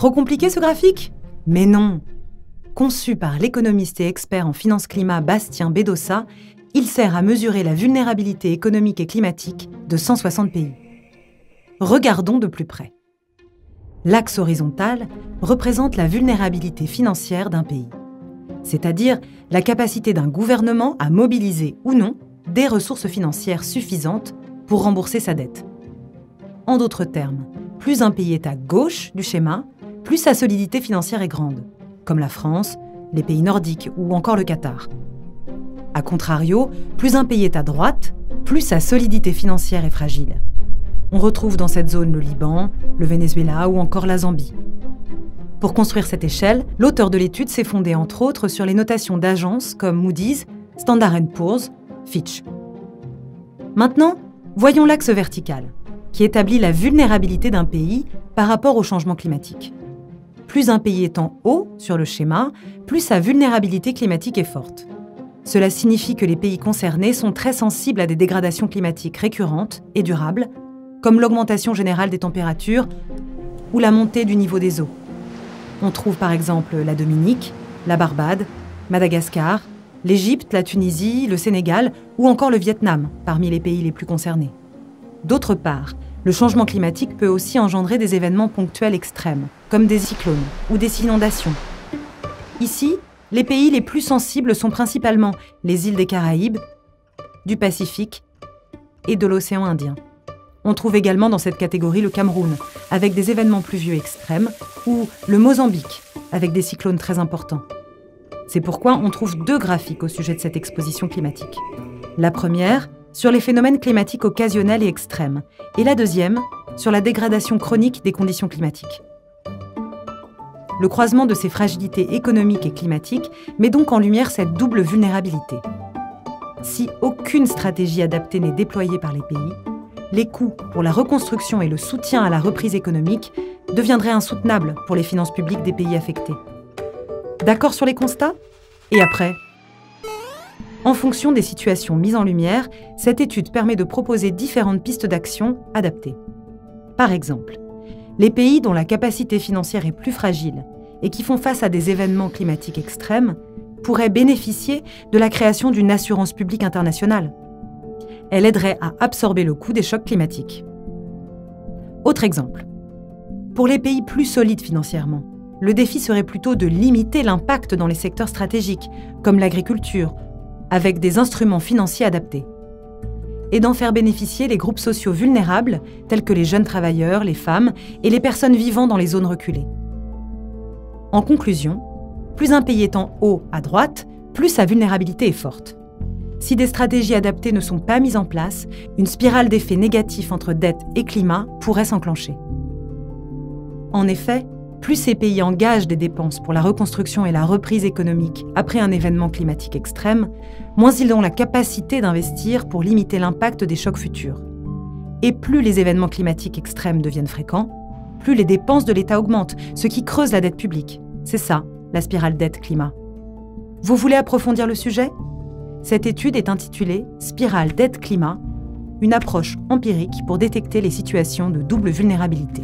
Trop compliqué ce graphique? Mais non Conçu par l'économiste et expert en finance climat Bastien Bedossa, il sert à mesurer la vulnérabilité économique et climatique de 160 pays. Regardons de plus près. L'axe horizontal représente la vulnérabilité financière d'un pays, c'est-à-dire la capacité d'un gouvernement à mobiliser ou non des ressources financières suffisantes pour rembourser sa dette. En d'autres termes, plus un pays est à gauche du schéma, plus sa solidité financière est grande, comme la France, les pays nordiques ou encore le Qatar. A contrario, plus un pays est à droite, plus sa solidité financière est fragile. On retrouve dans cette zone le Liban, le Venezuela ou encore la Zambie. Pour construire cette échelle, l'auteur de l'étude s'est fondé entre autres sur les notations d'agences comme Moody's, Standard Poor's, Fitch. Maintenant, voyons l'axe vertical, qui établit la vulnérabilité d'un pays par rapport au changement climatique. Plus un pays est en haut sur le schéma, plus sa vulnérabilité climatique est forte. Cela signifie que les pays concernés sont très sensibles à des dégradations climatiques récurrentes et durables, comme l'augmentation générale des températures ou la montée du niveau des eaux. On trouve par exemple la Dominique, la Barbade, Madagascar, l'Égypte, la Tunisie, le Sénégal ou encore le Vietnam parmi les pays les plus concernés. D'autre part, le changement climatique peut aussi engendrer des événements ponctuels extrêmes, comme des cyclones ou des inondations. Ici, les pays les plus sensibles sont principalement les îles des Caraïbes, du Pacifique et de l'océan Indien. On trouve également dans cette catégorie le Cameroun, avec des événements pluvieux extrêmes, ou le Mozambique, avec des cyclones très importants. C'est pourquoi on trouve deux graphiques au sujet de cette exposition climatique. La première, sur les phénomènes climatiques occasionnels et extrêmes, et la deuxième, sur la dégradation chronique des conditions climatiques. Le croisement de ces fragilités économiques et climatiques met donc en lumière cette double vulnérabilité. Si aucune stratégie adaptée n'est déployée par les pays, les coûts pour la reconstruction et le soutien à la reprise économique deviendraient insoutenables pour les finances publiques des pays affectés. D'accord sur les constats? Et après En fonction des situations mises en lumière, cette étude permet de proposer différentes pistes d'action adaptées. Par exemple, les pays dont la capacité financière est plus fragile et qui font face à des événements climatiques extrêmes pourraient bénéficier de la création d'une assurance publique internationale elle aiderait à absorber le coût des chocs climatiques. Autre exemple. Pour les pays plus solides financièrement, le défi serait plutôt de limiter l'impact dans les secteurs stratégiques, comme l'agriculture, avec des instruments financiers adaptés. Et d'en faire bénéficier les groupes sociaux vulnérables, tels que les jeunes travailleurs, les femmes et les personnes vivant dans les zones reculées. En conclusion, plus un pays est en haut à droite, plus sa vulnérabilité est forte. Si des stratégies adaptées ne sont pas mises en place, une spirale d'effets négatifs entre dette et climat pourrait s'enclencher. En effet, plus ces pays engagent des dépenses pour la reconstruction et la reprise économique après un événement climatique extrême, moins ils ont la capacité d'investir pour limiter l'impact des chocs futurs. Et plus les événements climatiques extrêmes deviennent fréquents, plus les dépenses de l'État augmentent, ce qui creuse la dette publique. C'est ça, la spirale dette-climat. Vous voulez approfondir le sujet? Cette étude est intitulée Spirale dette climat, une approche empirique pour détecter les situations de double vulnérabilité.